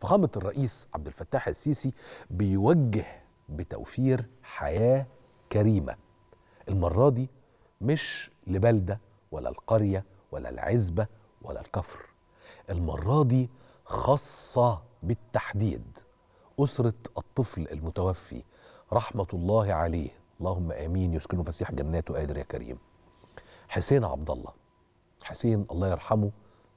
فخامة الرئيس عبد الفتاح السيسي بيوجه بتوفير حياة كريمة. المرة دي مش لبلدة ولا القرية ولا العزبة ولا الكفر. المرة دي خاصة بالتحديد. أسرة الطفل المتوفي رحمة الله عليه. اللهم آمين. يسكنه فسيح جناته قادر يا كريم. حسين عبد الله. حسين الله يرحمه.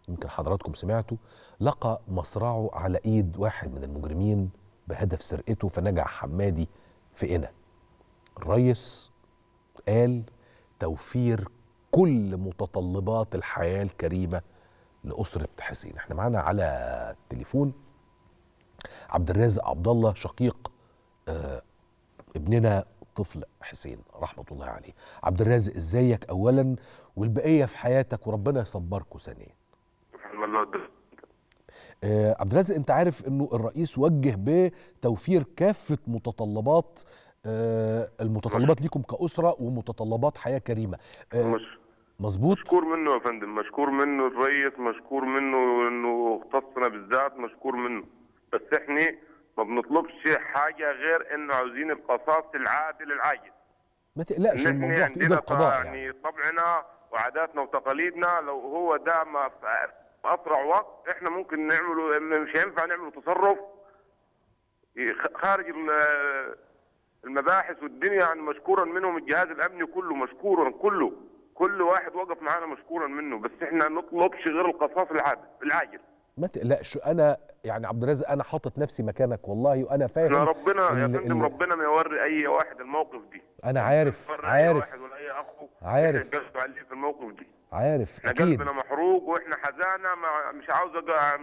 يمكن حضراتكم سمعتوا لقى مصرعه على إيد واحد من المجرمين بهدف سرقته فنجع حمادي في قنا الريس قال توفير كل متطلبات الحياة الكريمة لأسرة حسين. إحنا معانا على التليفون عبد الرازق عبد الله شقيق آه ابننا طفل حسين رحمة الله عليه. عبد الرازق إزيك اولا؟ والبقية في حياتك وربنا يصبركم ثانيا. آه عبد الرازق انت عارف انه الرئيس وجه بتوفير كافة متطلبات آه المتطلبات ليكم كأسرة ومتطلبات حياة كريمة. آه مش. مظبوط؟ مشكور منه يا فندم مشكور منه الرئيس مشكور منه انه اختصنا بالذات مشكور منه. بس إحنا ما بنطلبش حاجة غير انه عاوزين القصاص العادل العاجل. ما تقلقش الموضوع في إيد القضاء يعني, يعني. طبعنا وعاداتنا وتقاليدنا لو هو ده ما أسرع وقت إحنا ممكن نعمله مش هينفع نعمله تصرف خارج المباحث والدنيا يعني مشكورا منهم الجهاز الأمني كله مشكورا كله. كل واحد وقف معانا مشكورا منه بس إحنا نطلبش غير القصاص العاجل. ما تقلقش أنا يعني عبد الرازق أنا حاطط نفسي مكانك والله وأنا فاهم إحنا ربنا يا فندم ربنا ما يوري أي واحد الموقف دي. أنا عارف عارف أي واحد ولا أي أخو عارف. في الموقف دي. عارف إحنا أكيد. قلبنا محروق وإحنا حزانة ما مش عاوز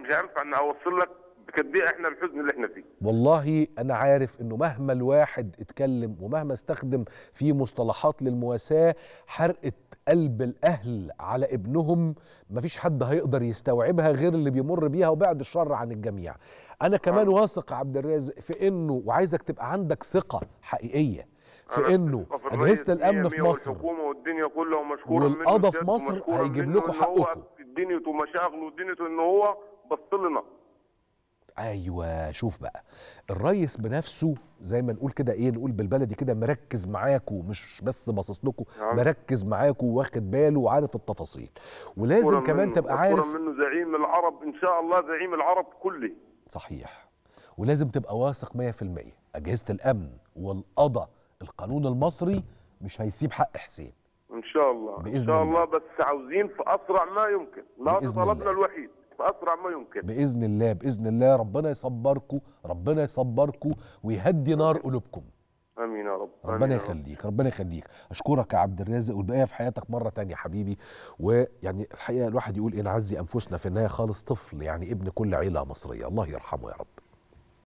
مش هينفع إن أوصل لك بقد إيه إحنا الحزن اللي إحنا فيه. والله أنا عارف إنه مهما الواحد اتكلم ومهما استخدم في مصطلحات للمواساة حرقة قلب الأهل على ابنهم مفيش حد هيقدر يستوعبها غير اللي بيمر بيها وبعد الشر عن الجميع. أنا كمان واثق عبد الرازق في إنه وعايزك تبقى عندك ثقة حقيقية. في إنه اجهزه الأمن في مصر. والحكومة والدنيا كلها والقضاء في مصر هيجيب لكم حقكم. دنيته ومشاغله ودنيته إن هو بص لنا. أيوه شوف بقى. الريس بنفسه زي ما نقول كده إيه نقول بالبلدي كده مركز معاكم مش بس باصص لكم مركز معاكم واخد باله وعارف التفاصيل. ولازم كمان تبقى عارف منه زعيم العرب إن شاء الله زعيم العرب كله صحيح. ولازم تبقى واثق 100% أجهزة الأمن والقضاء القانون المصري مش هيسيب حق حسين. إن شاء الله. بإذن ان شاء الله, الله. بس عاوزين في أسرع ما يمكن. لا طلبنا. الوحيد. باسرع ما يمكن. بإذن الله بإذن الله. ربنا يصبركم ربنا يصبركم ويهدي نار قلوبكم. آمين يا رب. ربنا. يخليك ربنا يخليك. أشكرك يا عبد الرازق. والبقية في حياتك مرة تانية حبيبي. ويعني الحقيقة الواحد يقول إيه نعزي أنفسنا في النهاية خالص طفل يعني ابن كل عيلة مصرية. الله يرحمه يا رب.